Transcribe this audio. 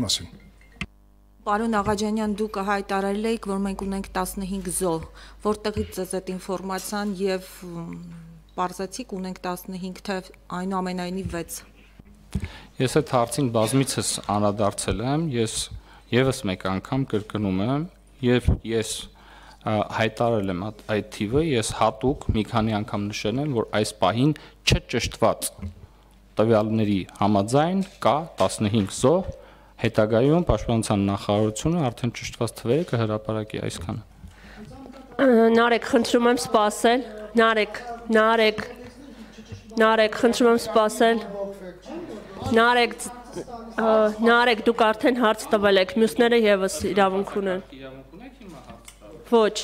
մասին։ Պարոն Աղաջանյան, դուք հայտարարել եք, որ մենք ունենք 15 զոհ, որտեղից ծեզ այդ ինֆորմացիան եւ բարձացիք ունենք 15, թե այնուամենայնիվ 6։ Ես այդ հարցին բազմիցս անդրադարձել եմ, ես եւս մեկ անգամ կրկնում եմ, եւ ես հայտարարել եմ այդ թիվը, ես հատուկ մի քանի անգամ նշել եմ, որ այս պահին չճշտված տվյալների համաձայն կա 15 զոհ, հետագայում պաշտպանության նախարարությունը արդեն ճշտված թվերը կհրապարակի այսքանը։ Նարեկ, խնդրում եմ սպասել։ Նարեկ, Նարեկ, Նարեկ, խնդրում եմ սպասել։ Նարեկ, Նարեկ, դուք արդեն հարց տվել եք, մյուսները եւս իրավունք ունեն։ Իրավունք ունեք հիմա հարց տալ։ Ոչ։